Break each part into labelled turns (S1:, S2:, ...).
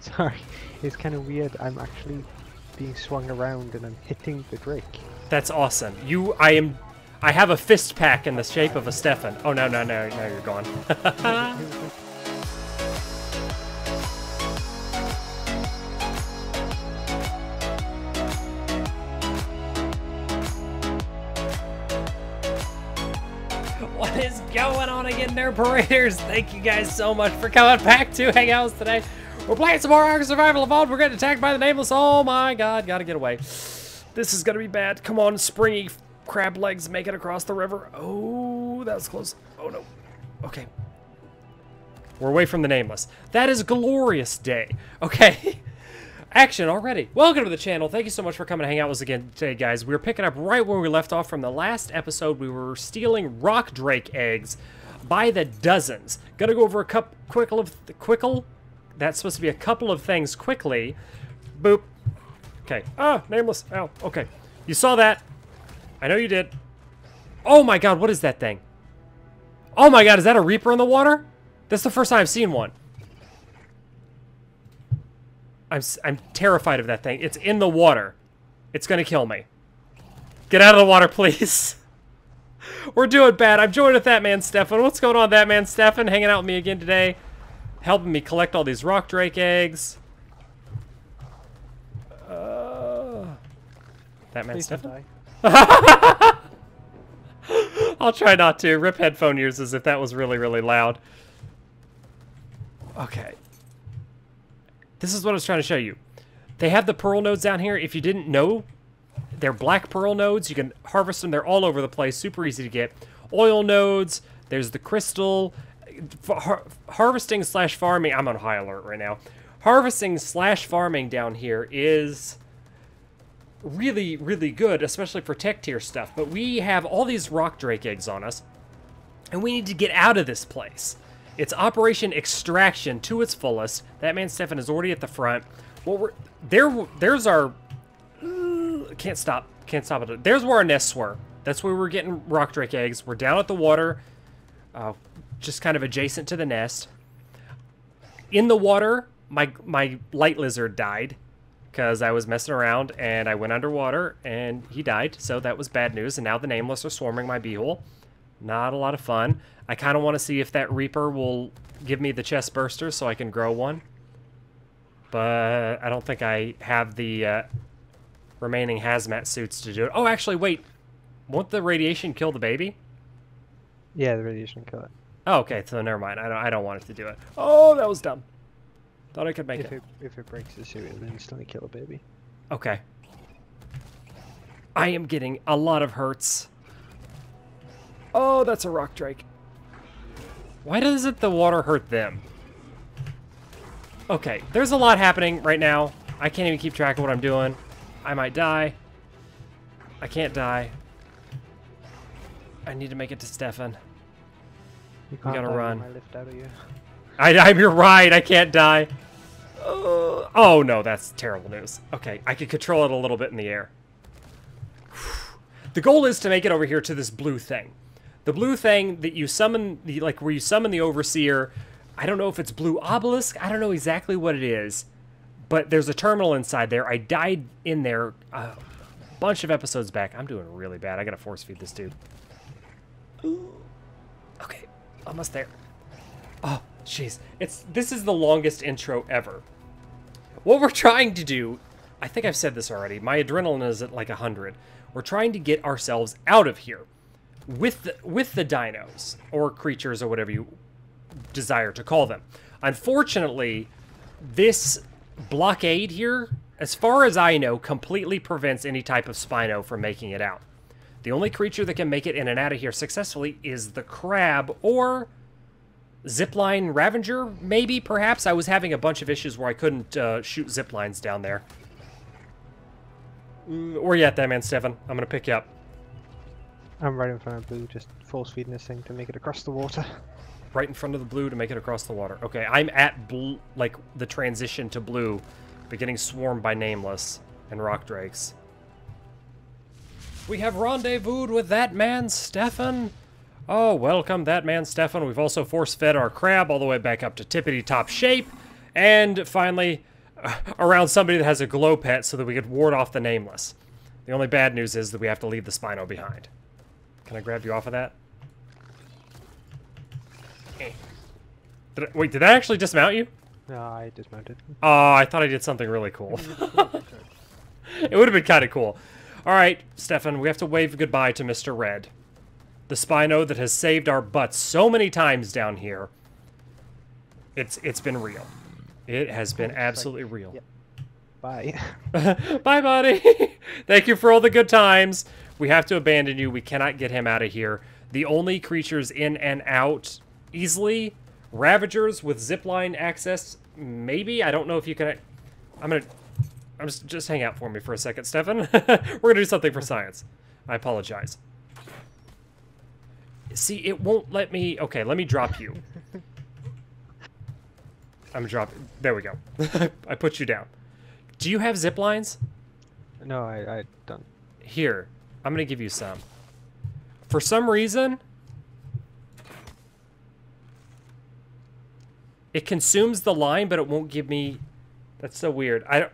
S1: Sorry, it's kind of weird. I'm actually being swung around and I'm hitting the Drake.
S2: That's awesome. You, I am, I have a fist pack in the shape of a Stefan. Oh no, no, no, no, you're gone. What is going on again there, Paraders? Thank you guys so much for coming back to hang out with us today. We're playing some more Ark Survival Evolved. We're getting attacked by the Nameless. Oh my god, gotta get away. This is gonna be bad. Come on, springy crab legs, make it across the river. Oh, that was close. Oh no. Okay. We're away from the Nameless. That is glorious day. Okay. Action already. Welcome to the channel. Thank you so much for coming to hang out with us again today, guys. We're picking up right where we left off from the last episode. We were stealing rock drake eggs by the dozens. Gonna go over a couple quickle of the quickle. That's supposed to be a couple of things quickly. Boop. Okay. Ah, nameless. Ow. Okay. You saw that. I know you did. Oh my god, what is that thing? Oh my god, is that a reaper in the water? That's the first time I've seen one. I'm, I'm terrified of that thing. It's in the water. It's gonna kill me. Get out of the water, please. We're doing bad. I'm joined with that man, Stefan. What's going on, that man, Stefan? Hanging out with me again today. Helping me collect all these rock drake eggs. Uh, that man,
S1: Please don't
S2: Stefan?
S1: die.
S2: I'll try not to. Rip headphone ears as if that was really, really loud. Okay. This is what I was trying to show you. They have the pearl nodes down here. If you didn't know, they're black pearl nodes. You can harvest them. They're all over the place. Super easy to get. Oil nodes. There's the crystal. Har- harvesting slash farming. I'm on high alert right now. Harvesting slash farming down here is really, really good, especially for tech tier stuff. But we have all these rock drake eggs on us, and we need to get out of this place. It's Operation Extraction to its fullest. That man Stefan is already at the front. What we're there? There's our. uh, can't stop. Can't stop it. There's where our nests were. That's where we're getting rock drake eggs. We're down at the water, uh, just kind of adjacent to the nest. In the water, my my light lizard died because I was messing around and I went underwater and he died. So that was bad news. And now the nameless are swarming my beehole. Not a lot of fun. I kind of want to see if that Reaper will give me the chest burster so I can grow one. But I don't think I have the uh, remaining hazmat suits to do it. Oh, actually, wait. Won't the radiation kill the baby?
S1: Yeah, the radiation kill it.
S2: Oh, okay. So never mind. I don't. I don't want it to do it. Oh, that was dumb. Thought I could make
S1: If
S2: it.
S1: it if it breaks the suit, it'll instantly kill a baby.
S2: Okay. I am getting a lot of hurts. Oh, that's a rock drake. Why doesn't the water hurt them? Okay, there's a lot happening right now. I can't even keep track of what I'm doing. I might die. I can't die. I need to make it to Stefan.
S1: You can't
S2: gotta run.
S1: I lift out of you.
S2: I, I'm your right. I can't die. Uh, oh no, that's terrible news. Okay, I can control it a little bit in the air. The goal is to make it over here to this blue thing. The blue thing that you summon, the like where you summon the overseer. I don't know if it's blue obelisk. I don't know exactly what it is, but there's a terminal inside there. I died in there a bunch of episodes back. I'm doing really bad. I gotta force feed this dude. Okay, almost there. Oh, jeez. It's this is the longest intro ever. What we're trying to do, I think I've said this already. My adrenaline is at like 100. We're trying to get ourselves out of here with the, with the dinos or creatures or whatever you desire to call them. Unfortunately, this blockade here, as far as I know, completely prevents any type of Spino from making it out. The only creature that can make it in and out of here successfully is the crab or zipline Ravager, maybe, perhaps. I was having a bunch of issues where I couldn't uh, shoot ziplines down there. Mm, Where you at, that man, Stefan? I'm gonna pick you up.
S1: I'm right in front of Blue, just force feeding this thing to make it across the water.
S2: Right in front of the blue to make it across the water. Okay, I'm at blue, like the transition to blue, but getting swarmed by nameless and rock drakes. We have rendezvoused with that man, Stefan. Oh, welcome, that man, Stefan. We've also force fed our crab all the way back up to tippity top shape. And finally, uh, around somebody that has a glow pet so that we could ward off the nameless. The only bad news is that we have to leave the Spino behind. Can I grab you off of that? Did I, wait, did that actually dismount you?
S1: No, I dismounted.
S2: Oh, I thought I did something really cool. it would have been kind of cool. All right, Stefan, we have to wave goodbye to Mr. Red. The Spino that has saved our butts so many times down here. It's It's been real. It has been absolutely real.
S1: Yep. Bye.
S2: Bye, buddy. Thank you for all the good times. We have to abandon you. We cannot get him out of here. The only creatures in and out easily, Ravagers with zipline access, maybe. I don't know if you can. I'm gonna. I'm just just hang out for me for a second, Stefan. We're gonna do something for science. I apologize. See, it won't let me. Okay, let me drop you. I'm dropping... There we go. I put you down. Do you have zip lines?
S1: no, I, I don't.
S2: Here, I'm gonna give you some. For some reason, it consumes the line, but it won't give me. That's so weird. I don't.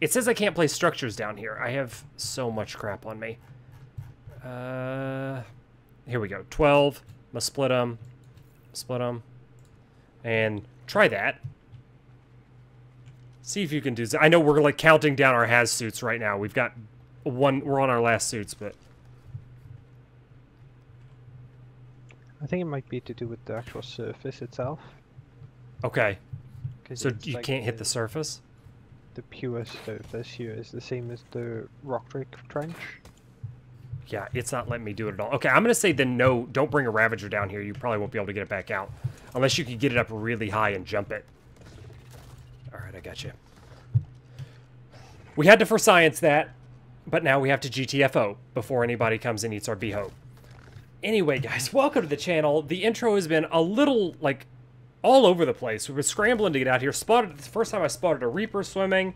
S2: It says I can't place structures down here. I have so much crap on me. Uh, here we go. Twelve. I'm gonna split them. Split them. And try that. See if you can do. I know we're like counting down our has suits right now. We've got one. We're on our last suits, but
S1: I think it might be to do with the actual surface itself.
S2: Okay. So you
S1: like
S2: can't hit the surface.
S1: The purest pure surface here is the same as the rock drake trench.
S2: Yeah, it's not letting me do it at all. Okay, I'm gonna say then no. Don't bring a Ravager down here. You probably won't be able to get it back out, unless you can get it up really high and jump it. All right, I got you. We had to for science that, but now we have to GTFO before anybody comes and eats our beho. Anyway, guys, welcome to the channel. The intro has been a little like all over the place. We were scrambling to get out here. Spotted the first time I spotted a Reaper swimming.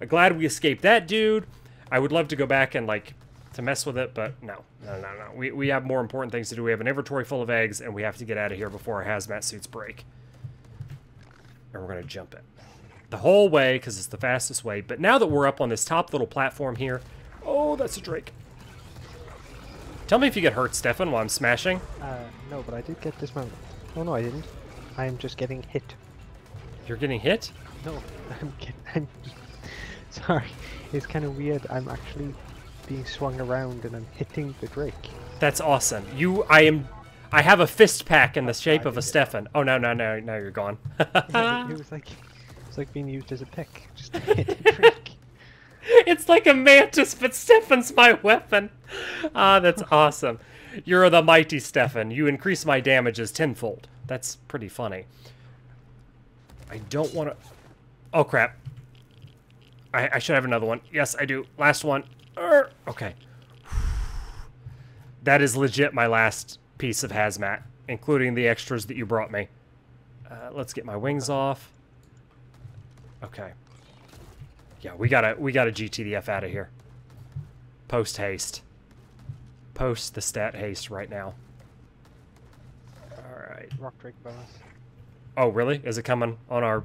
S2: I'm glad we escaped that dude. I would love to go back and like to mess with it, but no, no, no, no. We we have more important things to do. We have an inventory full of eggs, and we have to get out of here before our hazmat suits break. And we're gonna jump it the whole way because it's the fastest way. But now that we're up on this top little platform here, oh, that's a drake. Tell me if you get hurt, Stefan, while I'm smashing.
S1: Uh, no, but I did get dismounted. Oh no, I didn't. I am just getting hit.
S2: You're getting hit?
S1: No, I'm getting. I'm sorry. It's kind of weird. I'm actually being swung around and I'm hitting the drake.
S2: That's awesome. You, I am, I have a fist pack in the shape
S1: I
S2: of a. Stefan. Oh no, no, no, now you're gone.
S1: Yeah, it, it was like it's like being used as a pick, just to hit the drake.
S2: it's like a mantis, but Stefan's my weapon. Ah, that's awesome. You're the mighty Stefan. You increase my damages tenfold. That's pretty funny. I don't want to... Oh, crap. I, I should have another one. Yes, I do. Last one. Okay. That is legit my last piece of hazmat, including the extras that you brought me. Uh, let's get my wings off. Okay. Yeah, we gotta we gotta GTDF out of here. Post haste. Post the stat haste right now. Alright.
S1: Rock drake bonus.
S2: Oh really? Is it coming on our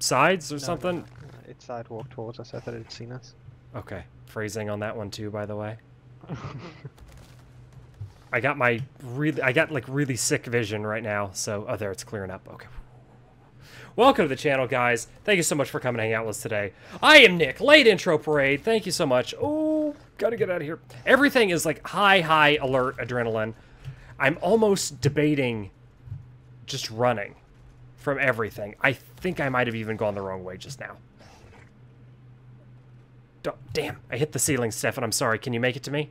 S2: sides or
S1: No,
S2: something?
S1: no, no, It sidewalked towards us. I thought it had seen us.
S2: Okay. Phrasing on that one too, by the way. I got my really I got like really sick vision right now, so oh there it's clearing up. Okay. Welcome to the channel, guys. Thank you so much for coming to hang out with us today. I am Nick, late intro parade. Thank you so much. Oh, gotta get out of here. Everything is like high, high alert adrenaline. I'm almost debating just running from everything. I think I might have even gone the wrong way just now. Don't- Damn, I hit the ceiling, Stefan. I'm sorry. Can you make it to me?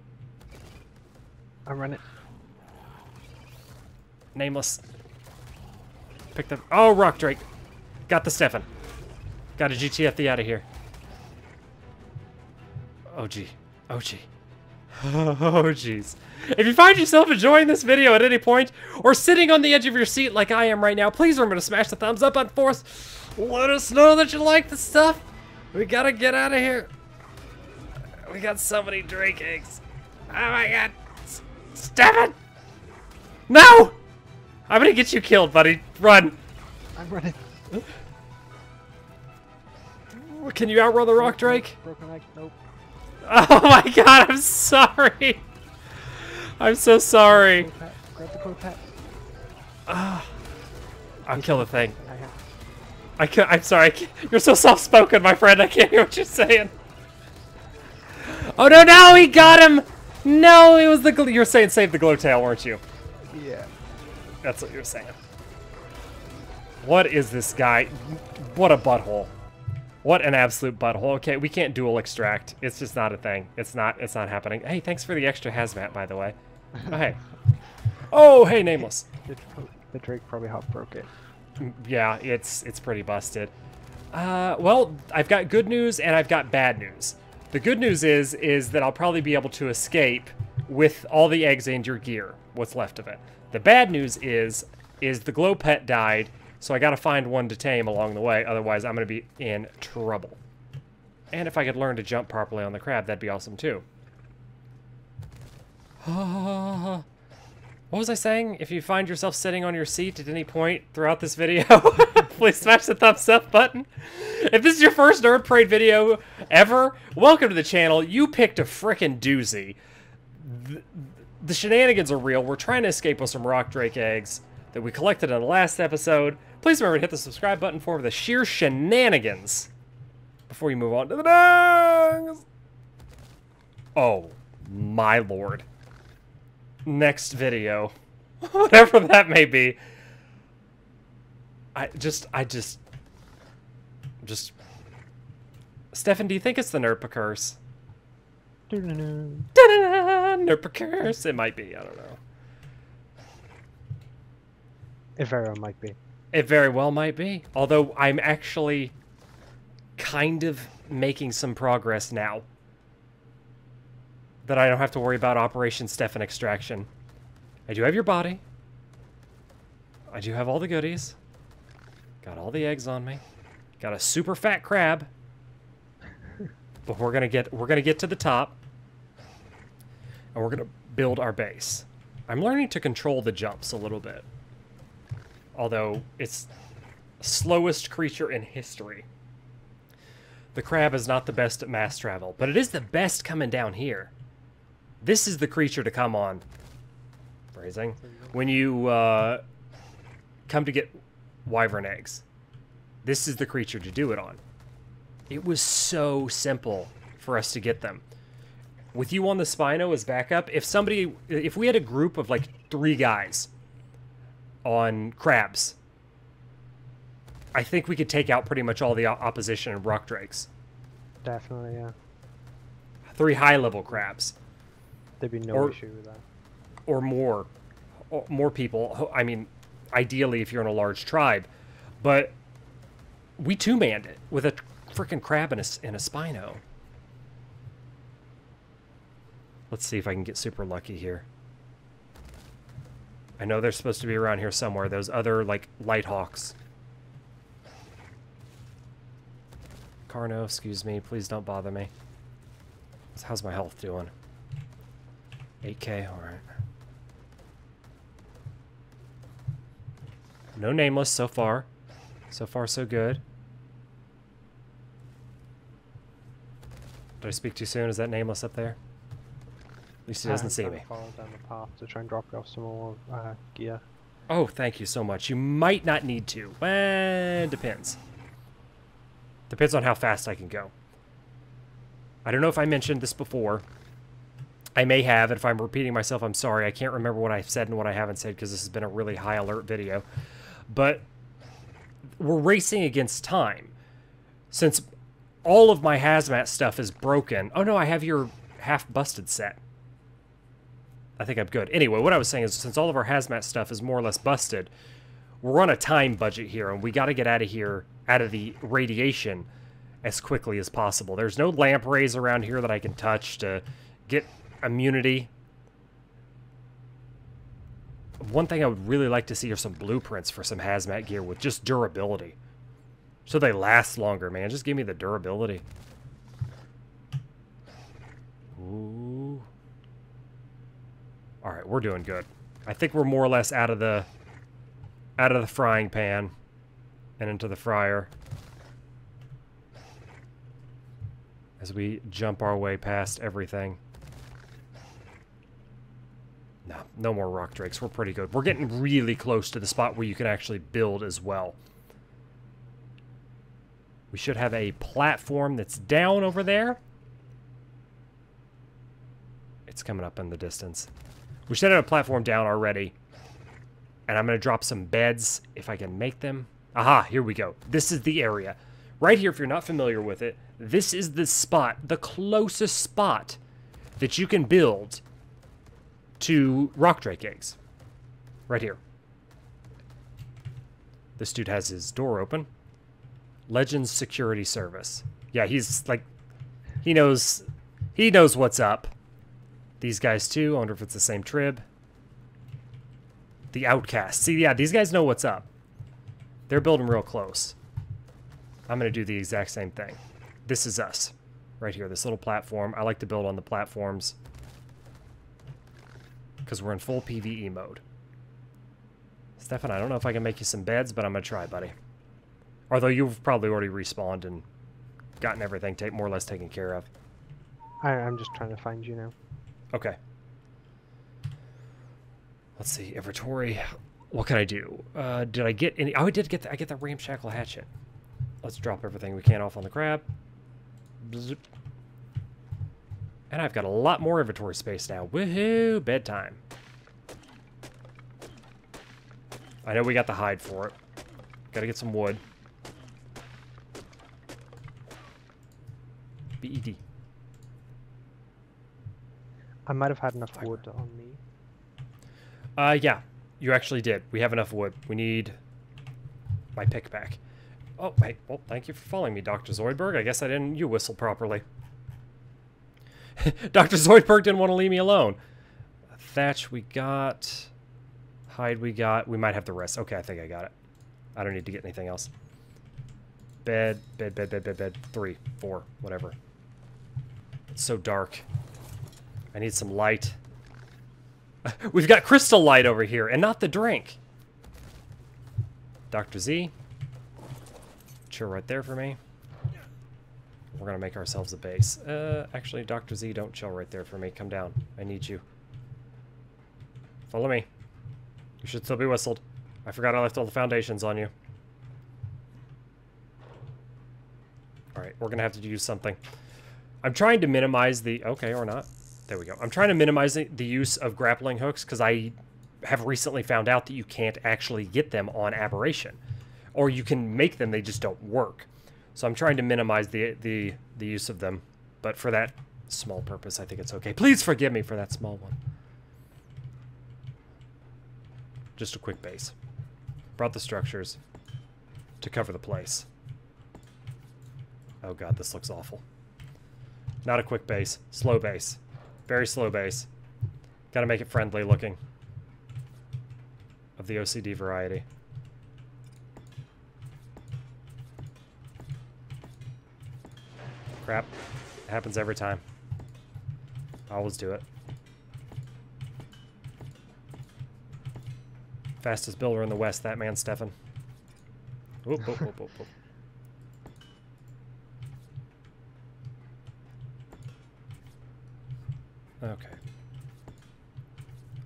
S1: I'm running.
S2: Nameless. Pick the. Oh, Rock Drake. Got the Stefan. Got a GTF the out of here. Oh, gee. Oh, gee. Oh, jeez. If you find yourself enjoying this video at any point, or sitting on the edge of your seat like I am right now, please remember to smash the thumbs up on force. Let us know that you like the stuff. We gotta get out of here. We got so many Drake eggs. Oh my god. S- Stefan! No! I'm gonna get you killed, buddy. Run.
S1: I'm running.
S2: can you outrun the rock drake?
S1: Broken leg. Nope.
S2: Oh my god, I'm sorry. I'm so sorry.
S1: Crow pet. Grab the crow pet. Ah.
S2: I'll kill the thing.
S1: I
S2: can't, I'm sorry. I can't- you're so soft-spoken, my friend. I can't hear what you're saying. Oh no! No, he got him. No, it was the. gl- You're saying save the glow tail, weren't you?
S1: Yeah.
S2: That's what you're saying. What is this guy? What a butthole. What an absolute butthole. Okay, we can't dual extract. It's just not a thing. It's not it's not happening. Hey, thanks for the extra hazmat, by the way. Oh, hey. Oh, hey, Nameless.
S1: The, the Drake probably hot broke it.
S2: Yeah, it's it's pretty busted. Uh, well, I've got good news and I've got bad news. The good news is is that I'll probably be able to escape with all the eggs and your gear, what's left of it. The bad news is is the glow pet died, so I got to find one to tame along the way. Otherwise, I'm to be in trouble. And if I could learn to jump properly on the crab, that'd be awesome too. what was I saying? If you find yourself sitting on your seat at any point throughout this video, please smash the thumbs up button. If this is your first Nerd Parade video ever, welcome to the channel. You picked a frickin' doozy. The, the shenanigans are real. We're trying to escape with some rock drake eggs that we collected in the last episode. Please remember to hit the subscribe button for the sheer shenanigans before you move on to the next. Oh, my lord next video, whatever that may be. I just, I just, just. Stefan, do you think it's the Nerpa curse? Nerpa curse. It might be. I don't know.
S1: It very well might be.
S2: It very well might be. Although I'm actually kind of making some progress now. That I don't have to worry about Operation Stefan extraction. I do have your body. I do have all the goodies. Got all the eggs on me. Got a super fat crab. but we're gonna get we're gonna get to the top. And we're gonna build our base. I'm learning to control the jumps a little bit although it's slowest creature in history. The crab is not the best at mass travel, but it is the best coming down here. This is the creature to come on. Phrasing. When you uh, come to get wyvern eggs, this is the creature to do it on. It was so simple for us to get them. With you on the Spino as backup, if somebody, if we had a group of like three guys on crabs. I think we could take out pretty much all the opposition of rock drakes.
S1: Definitely, yeah.
S2: Three high level crabs
S1: There'd be no
S2: Or-
S1: issue with that.
S2: or more, or more people. I mean, ideally if you're in a large tribe, but we two manned it with a freaking crab and a, and a spino. Let's see if I can get super lucky here. I know they're supposed to be around here somewhere. Those other like Lighthawks. Carno, excuse me. Please don't bother me. How's my health doing? 8k, alright. No nameless so far. So far, so good. Did I speak too soon? Is that nameless up there? At least he doesn't see me.
S1: Follow down the path to try and drop you off some more uh, gear.
S2: Oh, thank you so much. You might not need to. Well, depends. Depends on how fast I can go. I don't know if I mentioned this before. I may have, and if I'm repeating myself, I'm sorry. I can't remember what I've said and what I haven't said because this has been a really high alert video. But we're racing against time. Since all of my hazmat stuff is broken. Oh no, I have your half busted set. I think I'm good. Anyway, what I was saying is since all of our hazmat stuff is more or less busted, we're on a time budget here and we got to get out of here, out of the radiation as quickly as possible. There's no lamp rays around here that I can touch to get immunity. One thing I would really like to see are some blueprints for some hazmat gear with just durability. So they last longer, man. Just give me the durability. Ooh. All right, we're doing good. I think we're more or less out of the out of the frying pan and into the fryer. as we jump our way past everything. No, no more rock drakes. We're pretty good. We're getting really close to the spot where you can actually build as well. We should have a platform that's down over there. It's coming up in the distance. We should have a platform down already. And I'm going to drop some beds if I can make them. Aha, here we go. This is the area. Right here, if you're not familiar with it, this is the spot, the closest spot that you can build to rock drake eggs. Right here. This dude has his door open. Legends Security Service. Yeah, he's like, he knows, he knows what's up. These guys too. I wonder if it's the same trib. The Outcast. See, yeah, these guys know what's up. They're building real close. I'm going to do the exact same thing. This is us. Right here, this little platform. I like to build on the platforms. Because we're in full PvE mode. Stefan, I don't know if I can make you some beds, but I'm going to try, buddy. Although you've probably already respawned and gotten everything more or less taken care of.
S1: I, I'm just trying to find you now.
S2: Okay. Let's see, inventory. What can I do? Uh, did I get any? Oh, I did get. I get the ramshackle hatchet. Let's drop everything we can off on the crab. And I've got a lot more inventory space now. Woohoo! Bedtime. I know we got the hide for it. Gotta get some wood. BED.
S1: I might have had enough wood on me.
S2: Uh, yeah. You actually did. We have enough wood. We need my pick back. Oh, hey, well, thank you for following me, Dr. Zoidberg. I guess I didn't you whistle properly. Dr. Zoidberg didn't want to leave me alone. Thatch we got. Hide we got. We might have the rest. Okay, I think I got it. I don't need to get anything else. Bed, bed, bed, bed, bed, bed. Three, four, whatever. It's so dark. I need some light. We've got crystal light over here, and not the drink. Dr. Z. Chill right there for me. We're to make ourselves a base. Uh, actually, Dr. Z, don't chill right there for me. Come down. I need you. Follow me. You should still be whistled. I forgot I left all the foundations on you. Alright, we're to have to use something. I'm trying to minimize the... Okay, or not. There we go. I'm trying to minimize the, use of grappling hooks because I have recently found out that you can't actually get them on Aberration. Or you can make them, they just don't work. So I'm trying to minimize the, the, the use of them. But for that small purpose, I think it's okay. Please forgive me for that small one. Just a quick base. Brought the structures to cover the place. Oh god, this looks awful. Not a quick base. Slow base. Very slow base. Gotta make it friendly looking. Of the OCD variety. Crap. It happens every time. I always do it. Fastest builder in the West, that man, Stefan. Whoop, whoop, whoop, Okay.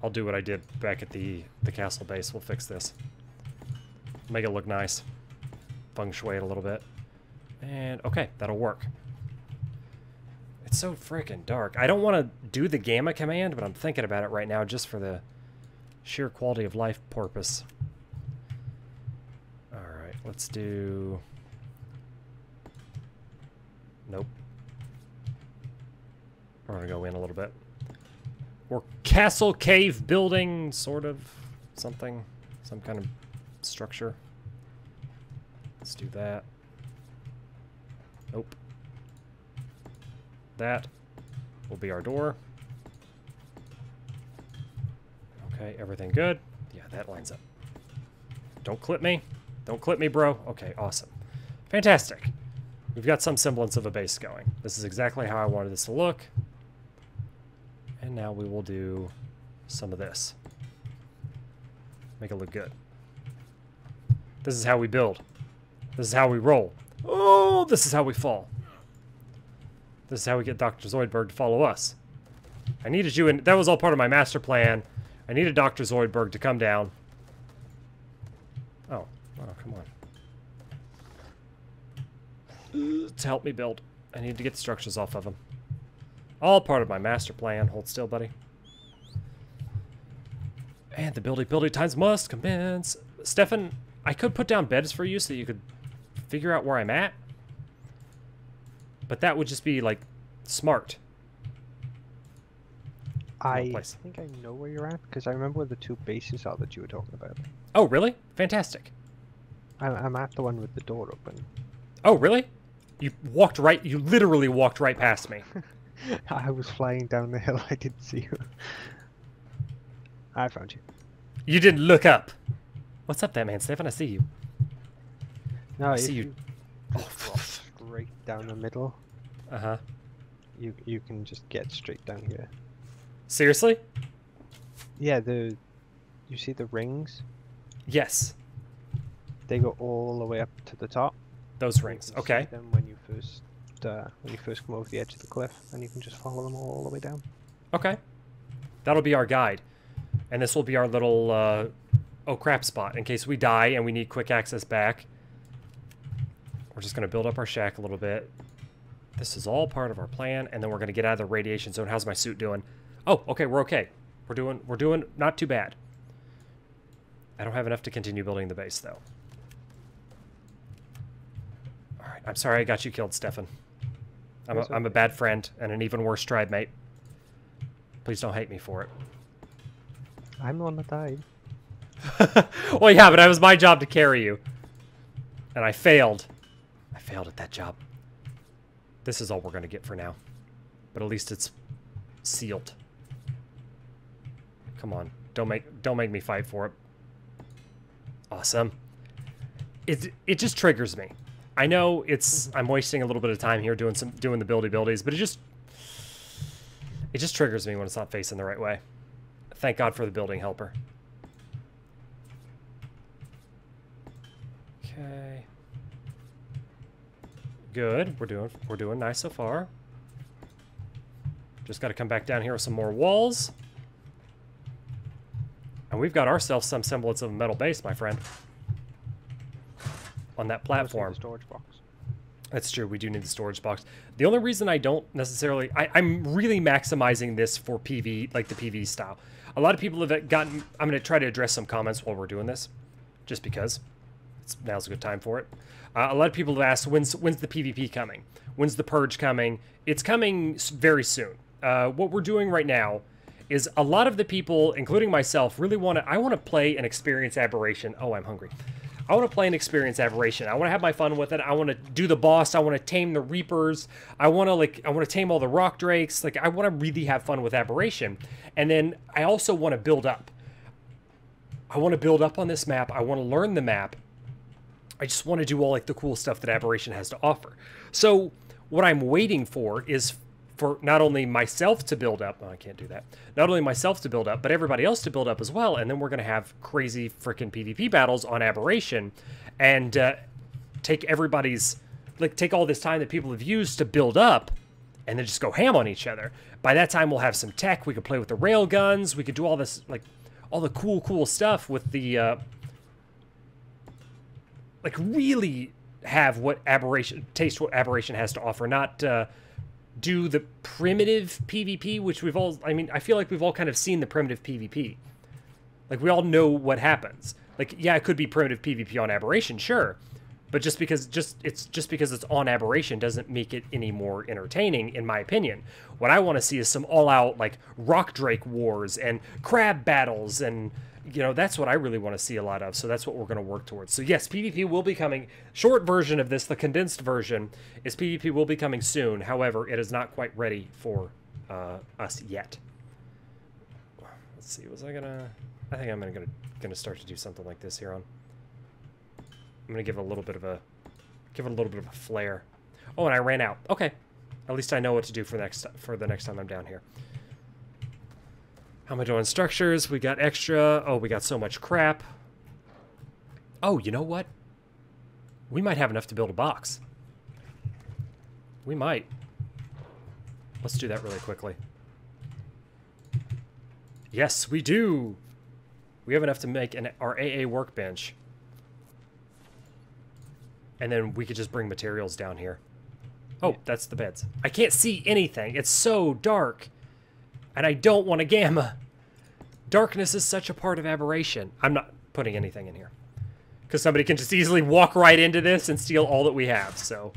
S2: I'll do what I did back at the, the castle base. We'll fix this. Make it look nice. Feng shui it a little bit. And, okay, that'll work. It's so freaking dark. I don't want to do the gamma command, but I'm thinking about it right now just for the sheer quality of life purpose. Alright, let's do... Nope. We're going to go in a little bit. Or castle cave building, sort of something. Some kind of structure. Let's do that. Nope. That will be our door. Okay, everything good? Yeah, that lines up. Don't clip me. Don't clip me, bro. Okay, awesome. Fantastic. We've got some semblance of a base going. This is exactly how I wanted this to look. Now we will do some of this. Make it look good. This is how we build. This is how we roll. Oh, this is how we fall. This is how we get Dr. Zoidberg to follow us. I needed you, and that was all part of my master plan. I needed Dr. Zoidberg to come down. Oh, oh, come on. Uh, to help me build. I need to get the structures off of him. All part of my master plan. Hold still, buddy. And the building building times must commence. Stefan, I could put down beds for you so that you could figure out where I'm at. But that would just be, like, smart.
S1: I think I know where you're at because I remember where the two bases are that you were talking about.
S2: Oh, really? Fantastic.
S1: I'm, I'm at the one with the door open.
S2: Oh, really? You walked right, you literally walked right past me.
S1: I was flying down the hill. I didn't see you. I found you.
S2: You didn't look up. What's up there, man? Stefan, I see you.
S1: No, I
S2: see you-
S1: you drop straight down the middle,
S2: Uh-huh.
S1: you you can just get straight down here.
S2: Seriously?
S1: Yeah, the you see the rings?
S2: Yes.
S1: They go all the way up to the top.
S2: Those rings. Okay.
S1: them when you first uh, when you first come over the edge of the cliff, and you can just follow them all the way down.
S2: Okay. That'll be our guide. And this will be our little, uh, oh crap spot in case we die and we need quick access back. We're just going to build up our shack a little bit. This is all part of our plan, and then we're going to get out of the radiation zone. How's my suit doing? Oh, okay, we're okay. We're doing, we're doing not too bad. I don't have enough to continue building the base, though. All right, I'm sorry I got you killed, Stefan. I'm a, I'm a bad friend and an even worse tribe mate. Please don't hate me for it.
S1: I'm the one that died.
S2: well, yeah, but it was my job to carry you. And I failed. I failed at that job. This is all we're going to get for now. But at least it's sealed. Come on. Don't make don't make me fight for it. Awesome. It it just triggers me. I know it's I'm wasting a little bit of time here doing some doing the buildy buildies, but it just it just triggers me when it's not facing the right way. Thank God for the building helper. Okay. Good. We're doing we're doing nice so far. Just got to come back down here with some more walls. And we've got ourselves some semblance of a metal base, my friend. On that platform.
S1: storage box.
S2: That's true. We do need the storage box. The only reason I don't necessarily, I, I'm really maximizing this for PV, like the PV style. A lot of people have gotten. I'm going to try to address some comments while we're doing this, just because. It's, now's a good time for it. Uh, a lot of people have asked, when's when's the PvP coming? When's the purge coming? It's coming very soon. Uh, what we're doing right now is a lot of the people, including myself, really want to. I want to play and experience aberration. Oh, I'm hungry. I want to play and experience aberration. I want to have my fun with it. I want to do the boss. I want to tame the reapers. I want to like. I want to tame all the rock drakes. Like I want to really have fun with aberration. And then I also want to build up. I want to build up on this map. I want to learn the map. I just want to do all like the cool stuff that Aberration has to offer. So what I'm waiting for is for not only myself to build up. Oh, I can't do that. Not only myself to build up, but everybody else to build up as well. And then we're gonna have crazy freaking PvP battles on Aberration, and uh, take everybody's like take all this time that people have used to build up, and then just go ham on each other. By that time, we'll have some tech. We could play with the rail guns. We could do all this like all the cool, cool stuff with the. Uh, like really have what aberration taste what aberration has to offer not uh, do the primitive pvp which we've all i mean i feel like we've all kind of seen the primitive pvp like we all know what happens. Like yeah it could be primitive pvp on aberration sure. But just because just it's just because it's on aberration doesn't make it any more entertaining in my opinion. What i want to see is some all out like rock drake wars and crab battles and you know that's what i really want to see a lot of so that's what we're going to work towards so yes pvp will be coming short version of this the condensed version is pvp will be coming soon however it is not quite ready for uh, us yet let's see was i gonna i think i'm gonna gonna start to do something like this here on I'm gonna give a little bit of a give it a little bit of a flair. Oh, and I ran out. Okay, at least I know what to do for next for the next time I'm down here. How am I doing? Structures. We got extra. Oh, we got so much crap. Oh, you know what? We might have enough to build a box. We might. Let's do that really quickly. Yes, we do. We have enough to make an our AA workbench. And then we could just bring materials down here. Oh, that's the beds. I can't see anything. It's so dark. And I don't want a gamma. Darkness is such a part of aberration. I'm not putting anything in here. Because somebody can just easily walk right into this and steal all that we have, so...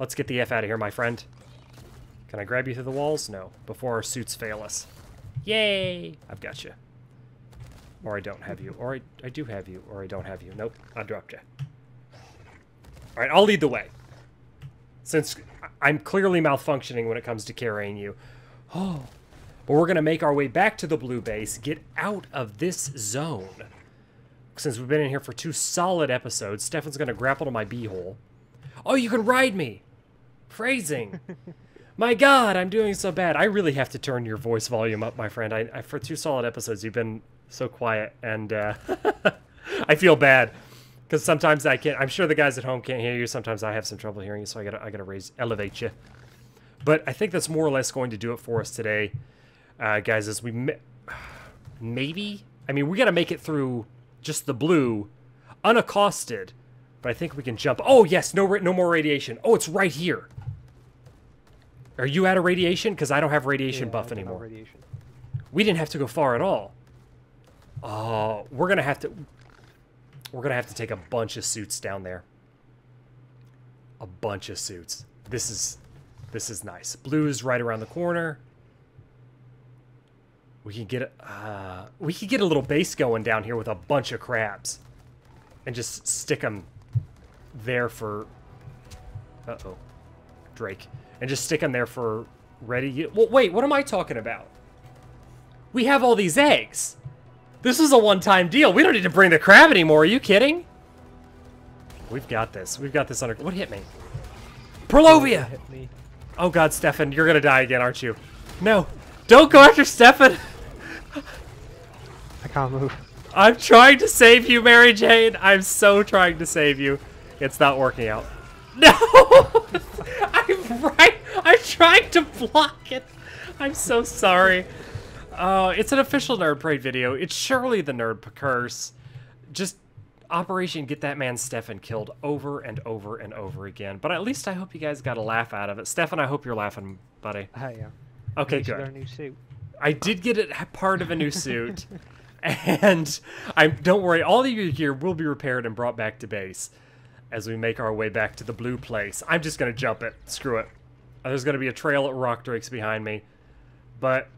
S2: Let's get the F out of here, my friend. Can I grab you through the walls? No. Before our suits fail us. Yay! I've got you. Or I don't have you. Or I, I do have you. Or I don't have you. Nope. I dropped you. Alright, I'll lead the way. Since I'm clearly malfunctioning when it comes to carrying you. Oh. But we're going to make our way back to the blue base, get out of this zone. Since we've been in here for two solid episodes, Stefan's going to grapple to my beehole. Oh, you can ride me! Phrasing. my god, I'm doing so bad. I really have to turn your voice volume up, my friend. I, I for two solid episodes, you've been so quiet, and uh, I feel bad because sometimes I can't. I'm sure the guys at home can't hear you. Sometimes I have some trouble hearing you, so I gotta I gotta raise elevate you. But I think that's more or less going to do it for us today, uh, guys. As we maybe, I mean, we gotta make it through just the blue, unaccosted. But I think we can jump. Oh yes, no no more radiation. Oh, it's right here. Are you out of radiation? Because I don't have radiation
S1: Yeah,
S2: buff
S1: I don't have
S2: anymore.
S1: Radiation.
S2: We didn't have to go far at all. Oh, we're gonna have to. We're gonna have to take a bunch of suits down there. A bunch of suits. This is, this is nice. Blue is right around the corner. We can get, uh, we could get a little base going down here with a bunch of crabs, and just stick them there for. Uh oh, Drake, and just stick them there for ready. Well, wait, what am I talking about? We have all these eggs. This is a one-time deal. We don't need to bring the crab anymore. Are you kidding? We've got this. We've got this under... What hit me? Perlovia!
S1: Hit me.
S2: Oh god, Stefan, you're gonna die again, aren't you? No. Don't go after Stefan!
S1: I can't move.
S2: I'm trying to save you, Mary Jane. I'm so trying to save you. It's not working out. No! I'm right. I'm trying to block it. I'm so sorry. Oh, it's an official Nerd Parade video. It's surely the Nerd curse. Just Operation Get That Man Stefan killed over and over and over again. But at least I hope you guys got a laugh out of it. Stefan, I hope you're laughing, buddy.
S1: Ah, yeah.
S2: Okay, good.
S1: a new suit.
S2: I did get it part of a new suit, and I don't worry. All of your gear will be repaired and brought back to base as we make our way back to the blue place. I'm just gonna jump it. Screw it. There's gonna be a trail at rock drakes behind me, but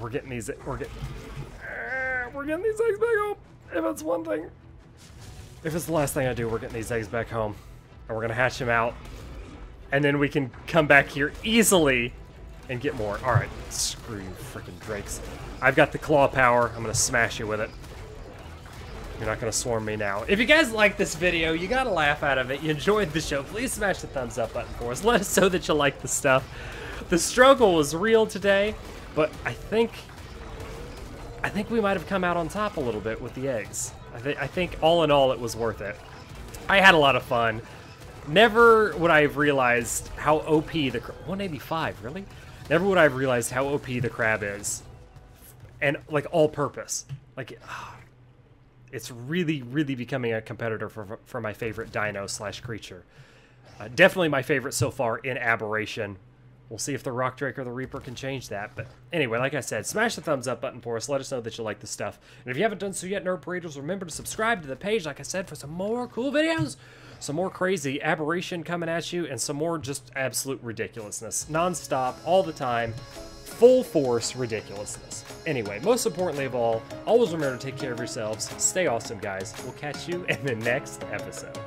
S2: we're getting these. We're getting. Uh, we're getting these eggs back home. If it's one thing. If it's the last thing I do, we're getting these eggs back home, and we're gonna hatch them out, and then we can come back here easily and get more. All right, screw you, freaking drakes. I've got the claw power. I'm gonna smash you with it. You're not gonna swarm me now. If you guys like this video, you got a laugh out of it, you enjoyed the show, please smash the thumbs up button for us. Let us know that you like the stuff. The struggle was real today, but I think I think we might have come out on top a little bit with the eggs. I, th I think all in all, it was worth it. I had a lot of fun. Never would I have realized how OP the 185 really. Never would I have realized how OP the crab is, and like all purpose. Like, ah, it's really, really becoming a competitor for for my favorite dino slash creature. Uh, definitely my favorite so far in Aberration. We'll see if the Rock Drake or the Reaper can change that. But anyway, like I said, smash the thumbs up button for us. Let us know that you like the stuff. And if you haven't done so yet, Nerd Paraders, remember to subscribe to the page, like I said, for some more cool videos. Some more crazy aberration coming at you, and some more just absolute ridiculousness. Non-stop, all the time, full force ridiculousness. Anyway, most importantly of all, always remember to take care of yourselves. Stay awesome, guys. We'll catch you in the next episode.